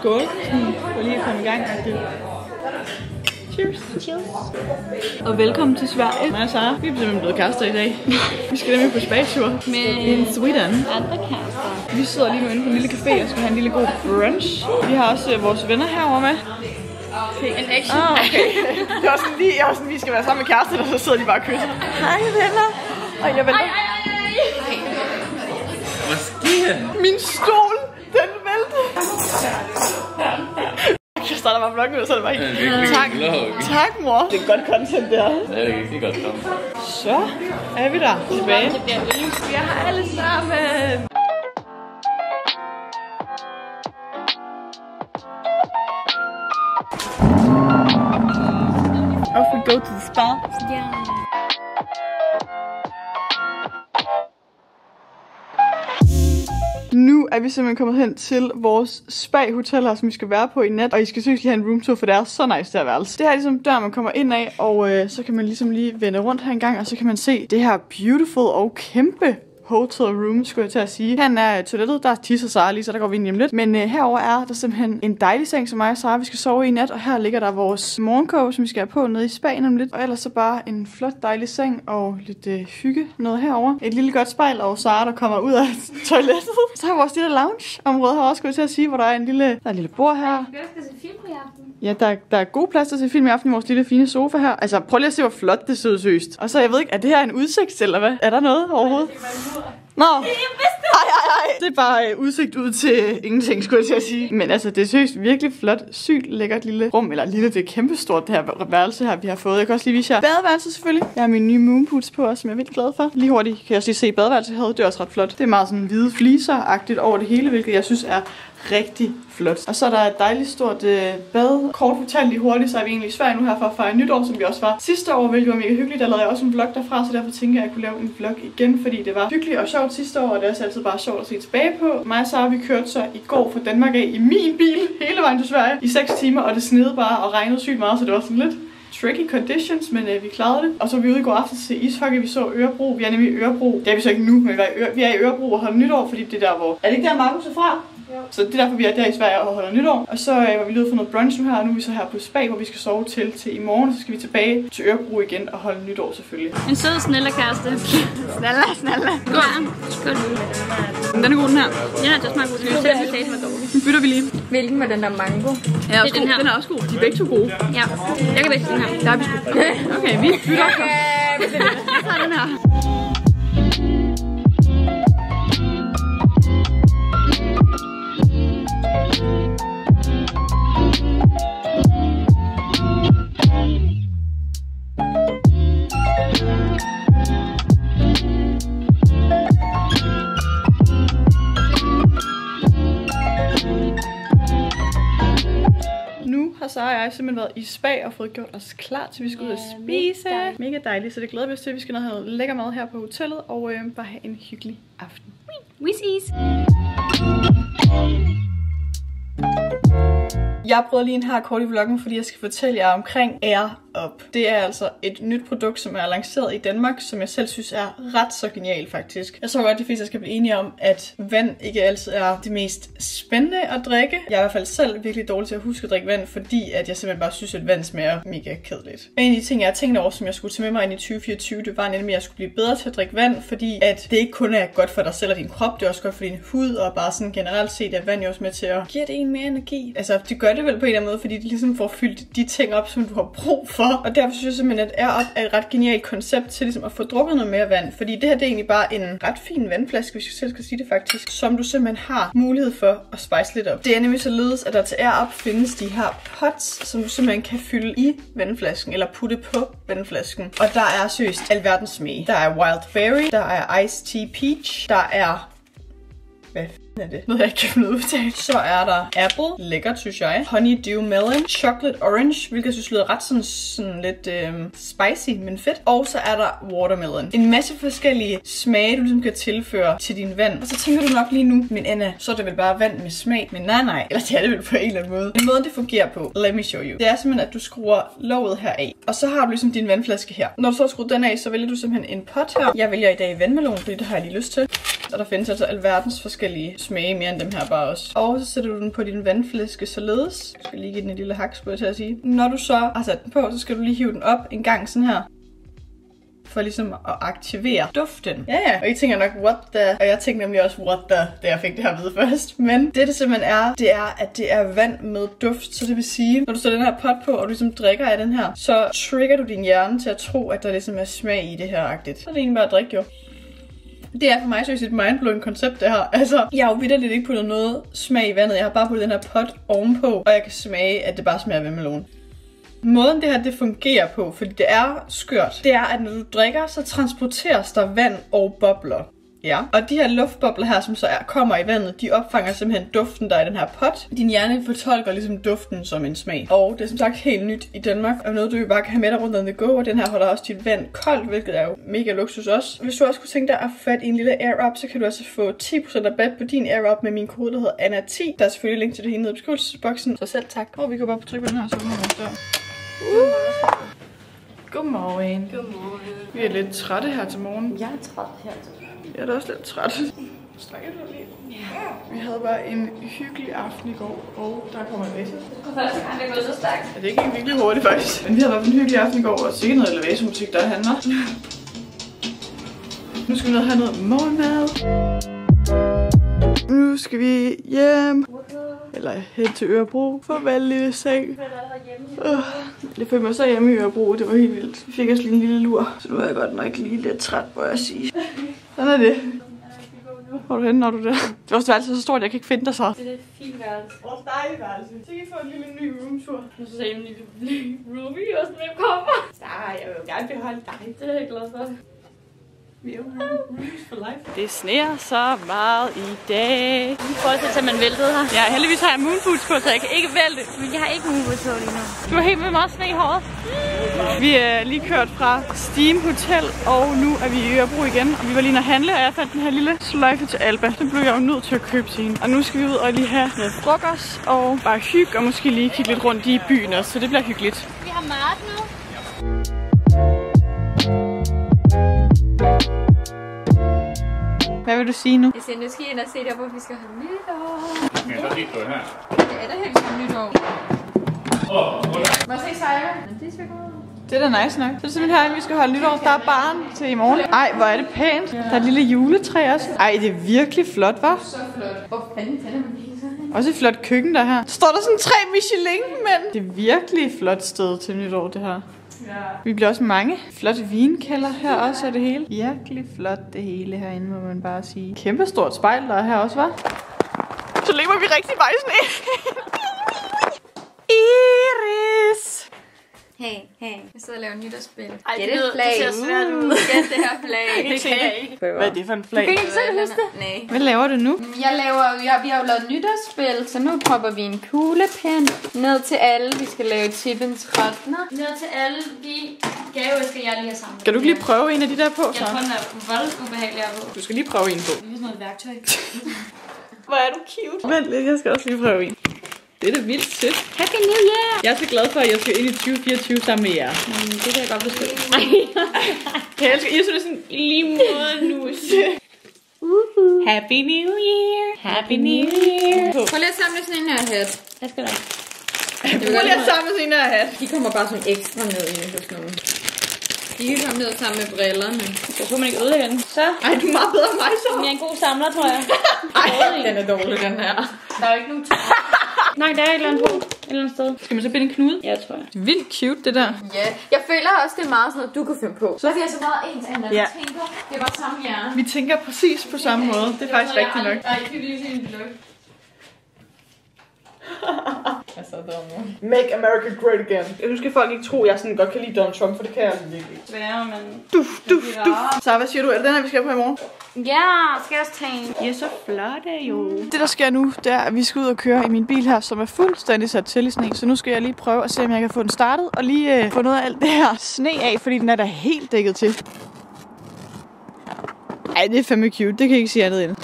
skål. Sådan, for lige at komme i gang. Cheers. Cheers. Og velkommen til Sverige. Mig og Sara, vi er simpelthen blevet kærester i dag. vi skal nemlig på spagetur Med i Sweden. andre kærester. Vi sidder lige nu inde på en lille café og skal have en lille god brunch. Vi har også øh, vores venner herovre med. En action. Ah, okay. Det var sådan lige, jeg var sådan, vi skal være sammen med kærester, og så sidder de bare og kysser. Hej venner. Og jeg vælter. Hvad sker? Min stol, den væltede. Starter bare vloggen, og så er det bare er virkelig Tak. vlog. Tak, mor. Det er godt content, det her. Det er rigtig godt kom. Så er vi der tilbage. Det bliver lys. Vi er her alle sammen. Off we go to the spa. Ja. Nu er vi simpelthen kommet hen til vores spa-hotel her, som vi skal være på i nat. Og I skal selvfølgelig lige have en roomtour, for det er så nice, det her værelse. Det her er ligesom dør, man kommer ind af, og øh, så kan man ligesom lige vende rundt her en gang, og så kan man se det her beautiful og kæmpe hotel room, skulle jeg til at sige. Han er toilettet, der tisser Sara lige, så der går vi ind om lidt. Men øh, herover er der simpelthen en dejlig seng, som mig og Sara, vi skal sove i nat. Og her ligger der vores morgenkåbe, som vi skal have på nede i spaen om lidt. Og ellers så bare en flot dejlig seng og lidt øh, hygge noget herover. Et lille godt spejl og Sara, der kommer ud af toilettet. Så har vi vores lille lounge-område her også, skulle jeg til at sige, hvor der er en lille, der er et lille bord her. Ja, der, der er god plads til at se film i aften i vores lille fine sofa her. Altså, prøv lige at se, hvor flot det ser ud seriøst. Og så, jeg ved ikke, er det her en udsigt, eller hvad? Er der noget overhovedet? Nå. Ej, ej, ej. Det er bare øh, udsigt ud til ingenting, skulle jeg til at sige. Men altså, det er seriøst virkelig flot, sygt lækkert lille rum. Eller lille, det er kæmpestort, det her værelse her, vi har fået. Jeg kan også lige vise jer badeværelset selvfølgelig. Jeg har min nye moonboots på også, som jeg er vildt glad for. Lige hurtigt kan jeg også lige se badeværelset her. Det er også ret flot. Det er meget sådan hvide fliser-agtigt over det hele, hvilket jeg synes er rigtig flot. Og så er der et dejligt stort øh, bad. Kort fortalt lige hurtigt, så er vi egentlig i Sverige nu her for at fejre nytår, som vi også var sidste år, hvilket var mega hyggeligt. Der lavede jeg også en vlog derfra, så derfor tænker jeg, at jeg kunne lave en vlog igen, fordi det var hyggeligt og sjovt sidste år, og det er også altid bare sjovt at se tilbage på. Mig og Sara, vi kørte så i går fra Danmark af i min bil hele vejen til Sverige i 6 timer, og det snede bare og regnede sygt meget, så det var sådan lidt tricky conditions, men øh, vi klarede det. Og så var vi ude i går aftes til ishockey, vi så Ørebro. Vi er nemlig i Ørebro. Det er vi så ikke nu, men vi er i, vi er i Ørebro og holder nytår, fordi det er der, hvor... Er det ikke der, Markus er fra? Så det er derfor, vi er der i Sverige og holder nytår. Og så øh, var vi lige for noget brunch nu her, og nu er vi så her på spa, hvor vi skal sove til til i morgen. Så skal vi tilbage til Ørebro igen og holde nytår selvfølgelig. En sød, snelle kæreste. Snalla, snalla. Skål. Skål. Den er god, den her. Ja, det smager godt. Det er det var dårligt. Nu bytter vi lige. Hvilken var den der mango? Ja, Det er den her. Den er også god. De er begge to gode. Ja, jeg kan bedst den her. Der er vi sgu. Okay, vi bytter. Jeg tager den her. Har simpelthen været i spa og fået gjort os klar til, vi skal ud og Ja, spise. mega dejligt. Mega dejligt, så det glæder vi os til. Vi skal ned have noget lækker mad her på hotellet og øh, bare have en hyggelig aften. We sees. Jeg prøver lige en her kort i vloggen, fordi jeg skal fortælle jer omkring Air Up. Det er altså et nyt produkt, som er lanceret i Danmark, som jeg selv synes er ret så genialt faktisk. Jeg tror godt, de fleste skal blive enige om, at vand ikke altid er det mest spændende at drikke. Jeg er i hvert fald selv virkelig dårlig til at huske at drikke vand, fordi at jeg simpelthen bare synes, at vand smager mega kedeligt. En af de ting, jeg har tænkt over, som jeg skulle tage med mig ind i 2024, det var nemlig, at jeg skulle blive bedre til at drikke vand, fordi at det ikke kun er godt for dig selv og din krop, det er også godt for din hud, og bare sådan generelt set, at vand jo også med til at give det en mere energi. Altså, det gør det vel på en eller anden måde, fordi det ligesom får fyldt de ting op, som du har brug for. Og derfor synes jeg simpelthen, at er op er et ret genialt koncept til ligesom at få drukket noget mere vand. Fordi det her det er egentlig bare en ret fin vandflaske, hvis jeg selv skal sige det faktisk, som du simpelthen har mulighed for at spice lidt op. Det er nemlig således, at der til Air Up findes de her pots, som du simpelthen kan fylde i vandflasken, eller putte på vandflasken. Og der er seriøst alverdens smag. Der er Wild Berry, der er Iced Tea Peach, der er hvad er det? Noget jeg ikke kan finde. Så er der apple, lækkert synes jeg. Honeydew melon, chocolate orange, hvilket jeg synes lyder ret sådan, sådan lidt øh, spicy, men fedt. Og så er der watermelon. En masse forskellige smage, du ligesom kan tilføre til din vand. Og så tænker du nok lige nu, men Anna, så er det vel bare vand med smag. Men nej, nej. Eller det er det vel på en eller anden måde. Den måde, det fungerer på, let me show you. Det er simpelthen, at du skruer låget her af. Og så har du ligesom din vandflaske her. Når du så har skruet den af, så vælger du simpelthen en pot her. Jeg vælger i dag vandmelon, fordi det har jeg lige lyst til. Og der findes altså alverdens forskellige smage mere end dem her bare også. Og så sætter du den på din vandflaske således. Jeg skal lige give den et lille hak, skulle jeg til at sige. Når du så har sat den på, så skal du lige hive den op en gang sådan her for ligesom at aktivere duften. Ja, ja. Og I tænker nok, what the... Og jeg tænkte nemlig også, what the, da jeg fik det her at vide først. Men det, det simpelthen er, det er, at det er vand med duft. Så det vil sige, når du sætter den her pot på, og du ligesom drikker af den her, så trigger du din hjerne til at tro, at der ligesom er smag i det her agtigt. Så er det egentlig bare at drikke jo. Det er for mig seriøst et mindblowing koncept, det her. Altså, jeg har jo vidderligt ikke puttet noget smag i vandet. Jeg har bare puttet den her pot ovenpå, og jeg kan smage, at det bare smager af vandmelon. Måden det her det fungerer på, fordi det er skørt, det er, at når du drikker, så transporteres der vand og bobler. Ja. Og de her luftbobler her, som så er, kommer i vandet, de opfanger simpelthen duften, der er i den her pot. Din hjerne fortolker ligesom duften som en smag. Og det er som sagt helt nyt i Danmark, og noget du jo bare kan have med dig rundt on the go, og den her holder også dit vand koldt, hvilket er jo mega luksus også. Hvis du også kunne tænke dig at få fat i en lille air up, så kan du altså få 10% rabat på din air up med min kode, der hedder Anna10. Der er selvfølgelig link til det hele nede i beskrivelsesboksen. Så selv tak. Og vi kan bare trykke på den her, så kommer der. Uh. Godmorgen. Godmorgen. Vi er lidt trætte her til morgen. Jeg er træt her. Jeg er da også lidt træt. Strækker du lige? Ja. Vi havde bare en hyggelig aften i går, og der kommer en læse. For første gang, det er gået så stærkt. Ja, det gik virkelig hurtigt faktisk. Men vi havde bare en hyggelig aften i går, og sikkert noget elevatormusik, der handler. Nu skal vi ned og have noget morgenmad. Nu skal vi hjem. Eller hen til Ørebro. Farvel, lille seng. Uh, det følte mig så hjemme i Ørebro. Det var helt vildt. Vi fik os lige en lille lur. Så nu er jeg godt nok lige lidt træt, må jeg sige. Sådan er det. Hvor er du henne, når du er der? Det var også værelse så stort, jeg kan ikke finde dig så. Det er et fint værelse. Vores dejlige værelse. Så kan I få en lille ny roomtur. Nu så sagde jeg, at Ruby også med kommer. Nej, jeg vil jo gerne beholde dig. Det er jeg glad for. Vi er jo roomies for life. Det sneer så meget i dag. I forhold til, at man væltede her. Ja, heldigvis har jeg moonboots på, så jeg kan ikke vælte. Men jeg har ikke nogen på lige nu. Du er helt med meget sne i håret. Vi er lige kørt fra Steam Hotel, og nu er vi i Ørebro igen. Og vi var lige at handle, og jeg fandt den her lille sløjfe til Alba. Den blev jeg jo nødt til at købe til hende. Og nu skal vi ud og lige have noget frokost, og bare hygge, og måske lige kigge lidt rundt i byen også, så det bliver hyggeligt. Vi har mad nu. Hvad vil du sige nu? Jeg siger, nu skal I ind og se der, hvor vi skal have nytår. Men så lige på her. Ja, det er helt som nytår. Må jeg se sejre? Men det skal gå. Det er da nice nok. Så er det simpelthen her, vi skal holde nytår. Der er barn til i morgen. Ej, hvor er det pænt. Der er et lille juletræ også. Ej, det er virkelig flot, hva'? Så flot. Hvor fanden tænder man? Også et flot køkken, der her. Står der sådan tre Michelin-mænd? Det er virkelig et flot sted til nytår, det her. Ja. Vi bliver også mange. Flot vinkælder her også er det hele. Virkelig flot det hele herinde, må man bare sige. Kæmpe stort spejl, der er her også, var. Så lever vi rigtig bare sne. Iris! Hey, hey. Jeg sidder og laver nytårsspil. Ej, Gæt det, et lyder, flag. det ser svært ud. Gæt det her flag. Det kan jeg ikke. Hvad er det for en flag? Kan I ikke selv huske det? Nej. Hvad laver du nu? Jeg laver, ja, vi har jo lavet nytårsspil, så nu propper vi en kuglepen ned til alle. Vi skal lave tippens 13. Ned til alle de gaver, skal jeg lige have samlet. Skal du ikke lige prøve en af de der på, Jeg så? tror, den er vold ubehagelig at på. Du skal lige prøve en på. Det er sådan noget værktøj. Hvor er du cute. Vent lidt, jeg skal også lige prøve en. Det er da vildt sødt. Happy New Year! Jeg er så glad for, at jeg skal ind i 2024 sammen med jer. Mm, det kan jeg godt forstå. Jeg elsker, I synes sådan lige måde nus. Happy New Year. Happy New Year. Prøv lige at samle sådan en her hat. Jeg skal da. Prøv lige at samle sin her hat. De kommer bare som ekstra ned i hos nogen. De kan komme ned sammen med brillerne. Jeg tror, man ikke ødelægger den. Så. Ej, du er meget bedre end mig så. Jeg er en god samler, tror jeg. Ej, Den er dårlig, den her. Der er jo ikke nogen Nej, der er et eller andet på. Et eller andet sted. Skal man så binde en knude? Ja, tror jeg. Det er vildt cute, det der. Ja, jeg føler også, det er meget sådan noget, du kan finde på. Så er vi altså meget ens, Anna. Ja. Ja. tænker, det var samme hjerne. Vi tænker præcis på samme måde. Det er faktisk rigtigt nok. Nej, jeg kan lige se en blok. Jeg dum. Make America great again. Nu skal folk ikke tro, at jeg sådan godt kan lide Donald Trump, for det kan jeg virkelig ikke. Men... Duf, duf, duf. Så hvad siger du? Er det den her, vi skal på i morgen? Ja, skal jeg også tage en? Er så flotte jo. Det der sker nu, det er, at vi skal ud og køre i min bil her, som er fuldstændig sat til i sne. Så nu skal jeg lige prøve at se, om jeg kan få den startet, og lige øh, få noget af alt det her sne af, fordi den er da helt dækket til. Ej, det er fandme cute. Det kan jeg ikke sige andet end.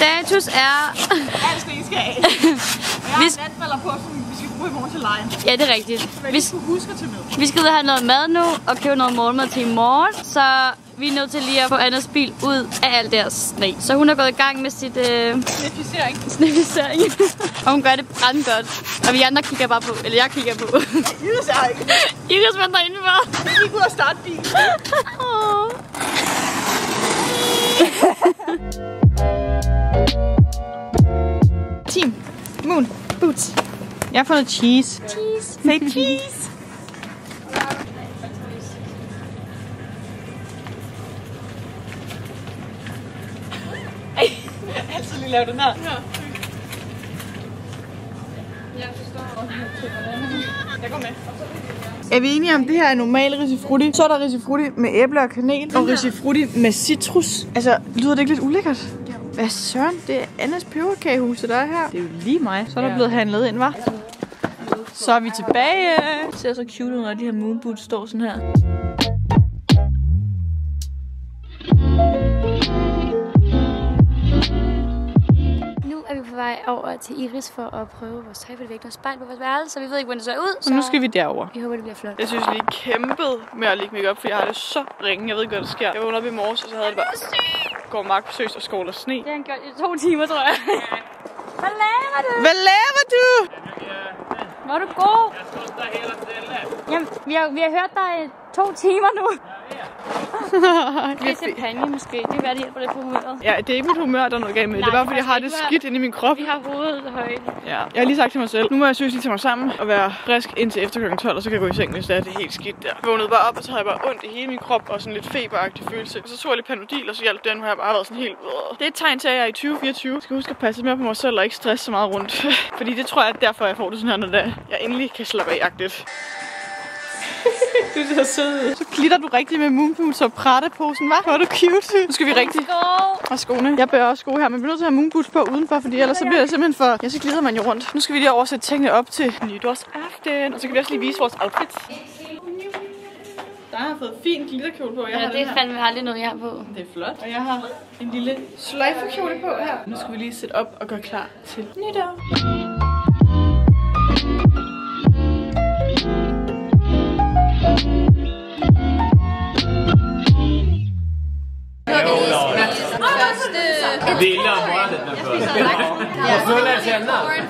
Status er... Alt sne skal af. Og jeg Vi- har natballer på, som vi skal bruge i morgen til lejen. Ja, det er rigtigt. Men Vi, skulle huske tage med. vi skal ud og have noget mad nu, og købe noget morgenmad til i morgen. Så vi er nødt til lige at få Annas bil ud af alt deres sne. Så hun er gået i gang med sit øh, Snificering. snevisering. og hun gør det brandgodt. Og vi andre kigger bare på, eller jeg kigger på. Iris er ikke. Iris venter indenfor. Vi gik ud og starte bilen. Åh. Moon. Boots. Jeg har fundet cheese. Cheese. Say cheese. Ej, altid lige lave den her. Ja. Jeg går med. Er vi enige om, det her er normal risifrutti? Så er der risifrutti med æble og kanel, og risifrutti med citrus. Altså, lyder det ikke lidt ulækkert? Hvad søren? Det er Annas peberkagehus, der er her. Det er jo lige mig. Så er der blevet handlet ind, var. Så er vi tilbage. Det ser så cute ud, når de her moonboots står sådan her. Nu er vi på vej over til Iris for at prøve vores tøj, for det er ikke spejl på vores værelse, så vi ved ikke, hvordan det ser ud. Så nu skal vi derover. Vi håber, det bliver flot. Jeg synes lige kæmpet med at lægge makeup, for jeg har det så ringe. Jeg ved ikke, hvad der sker. Jeg vågnede op i morges, og så havde jeg det bare... Går Mark på søs og skåler sne. Det har han gjort i to timer, tror jeg. Hvad laver du? Hvad laver du? Hvor er du god? Jamen, vi har, vi har hørt dig i to timer nu. Det er champagne måske. Det kan være, det hjælper lidt på humøret. Ja, det er ikke mit humør, der er noget galt med. Det er Nej, bare, fordi jeg har det faktisk ikke. skidt inde i min krop. Vi har hovedet højt. Ja. Jeg har lige sagt til mig selv, nu må jeg søge lige tage mig sammen og være frisk indtil efter kl. 12, og så kan jeg gå i seng, hvis det er det helt skidt der. Jeg vågnede bare op, og så havde jeg bare ondt i hele min krop og sådan lidt feberagtig følelse. Så tog jeg lidt panodil, og så hjalp det. Nu har jeg bare været sådan helt... Det er et tegn til, at jeg er i 2024. Jeg skal huske at passe mere på mig selv og ikke stresse så meget rundt. fordi det tror jeg er derfor, jeg får det sådan her, når det jeg endelig kan slappe af agtigt. du ser sød ud. Så glitter du rigtig med moonboots og prateposen, hva'? Hvor er du cute. Nu skal vi rigtig... Og skoene. Jeg bærer også sko her, men vi bliver nødt til at have moonboots på udenfor, fordi ellers så bliver det simpelthen for... Ja, så glider man jo rundt. Nu skal vi lige oversætte tingene op til nytårsaften, og så kan vi også lige vise vores outfits. Der har fået fin glitterkjole på. Jeg Ja, har det er fandme aldrig noget, jeg har på. Det er flot. Og jeg har en lille sløjfekjole på her. Nu skal vi lige sætte op og gøre klar til nytår. Ville om morgonen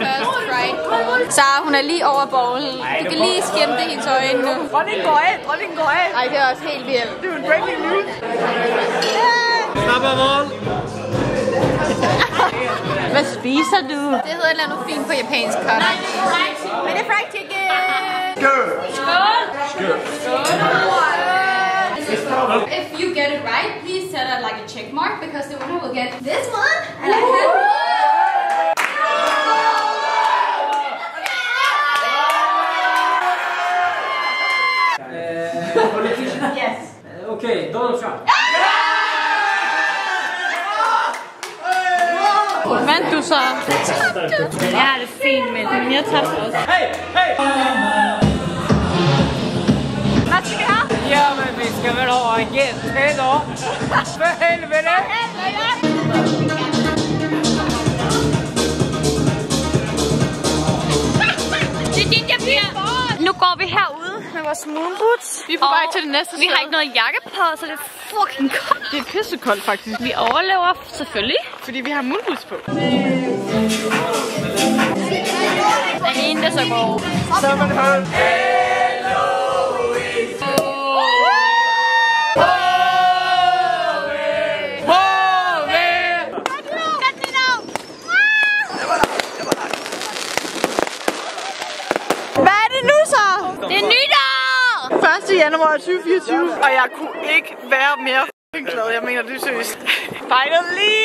først. Og føler. Sara, hun er lige over bowlen. Du kan lige skimte hendes øjne nu. Dronning går af! Dronning går af! Ej, det er også helt vildt. Det er en breaking news. Snabba mål. Hvad spiser du? Det hedder et eller andet fint på japansk kop. Men det er fried chicken. If you get it right, set it like a check mark because the winner will get this one. And I have Okej, Donald Trump. Vandt du så? Jeg har det fint med det, men jeg tabte også. Hej, hej! Hvad skal vi have? Jamen, vi skal vel ha en GT då. Helvete! Det er gingerbeer. Nu går vi herude med vores moonboots. Vi er på vej til det næste Vi har sted. ikke noget jakke på, så det er fucking koldt. Det er pissekoldt faktisk. Vi overlever selvfølgelig. Fordi vi har moonboots på. Den ene, der så går. Hvad januar 2024, og jeg kunne ikke være mere f***ing glad. Jeg mener det er seriøst. Finally!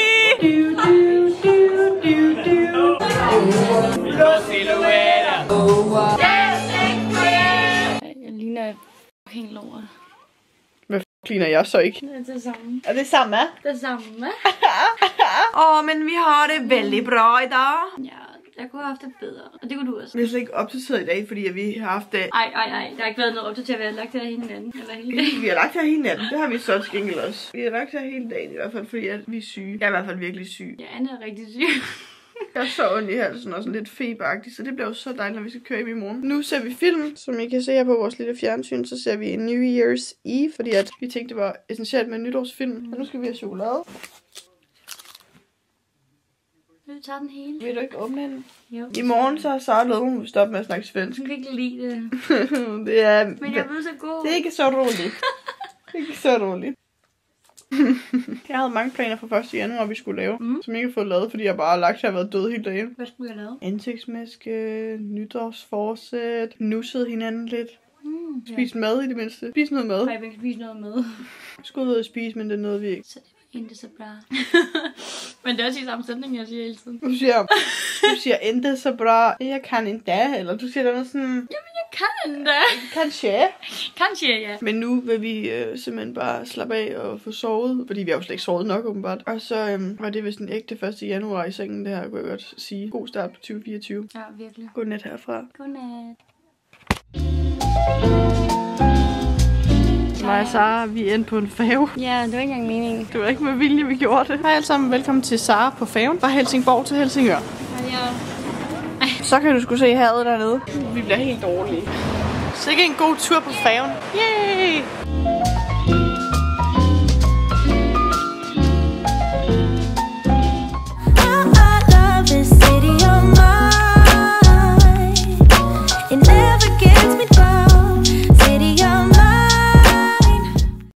Jeg ligner fucking lort. Hvad f*** ligner jeg så ikke? Det er det samme. Er det samme? Det samme. Åh, oh, men vi har det veldig bra i dag. Ja, jeg kunne have haft det bedre. Og det kunne du også. Vi har slet ikke opdateret i dag, fordi vi har haft det... Ej, ej, ej. Der har ikke været noget opdateret. Vi har lagt her hele natten. Eller hele dagen. Vi har lagt her hele natten. Det har vi så til gengæld også. Vi har lagt her hele dagen i hvert fald, fordi at vi er syge. Jeg er i hvert fald virkelig syg. Ja, Anne er rigtig syg. Jeg er så ondt i halsen og sådan lidt feberagtigt, så det bliver jo så dejligt, når vi skal køre hjem i morgen. Nu ser vi film, som I kan se her på vores lille fjernsyn, så ser vi en New Year's Eve, fordi at vi tænkte, det var essentielt med en nytårsfilm. Og nu skal vi have chokolade. Vil du tage den hele? Vil du ikke åbne den? Jo. I morgen så har Sara lovet, hun vil stoppe med at snakke svensk. Jeg kan ikke lide det. det er... Men jeg ved så god. Det er ikke så roligt. det er ikke så roligt. jeg havde mange planer for 1. januar, vi skulle lave, mm. som jeg ikke har fået lavet, fordi jeg bare har lagt at have været død hele dagen. Hvad skulle jeg lave? Ansigtsmaske, nytårsforsæt, nusset hinanden lidt. Mm, Spis mad i det mindste. Spis noget mad. Har jeg ikke spise noget med? Skulle ud og spise, men det noget, vi ikke. Så det ikke så bra. Men det er også i samme sætning, jeg siger hele tiden. Du siger, du siger endte så bra. Jeg kan ikke, eller du siger noget sådan, Jeg kan da. kanskje. Kanskje, ja. Men nu vil vi øh, simpelthen bare slappe af og få sovet, fordi vi har jo slet ikke sovet nok åbenbart. Og så øhm, var det vist en ægte 1. januar i sengen, det her kunne jeg godt sige. God start på 2024. Ja, virkelig. Godnat herfra. Godnat. Mig og Sara, vi er endt på en færge. Ja, det var ikke engang meningen. Det var ikke med vilje, vi gjorde det. Hej alle sammen, velkommen til Sara på færgen fra Helsingborg til Helsingør. Ja. Så kan du sgu se havet dernede. Vi bliver helt dårlige. Så ikke en god tur på færgen. Yay!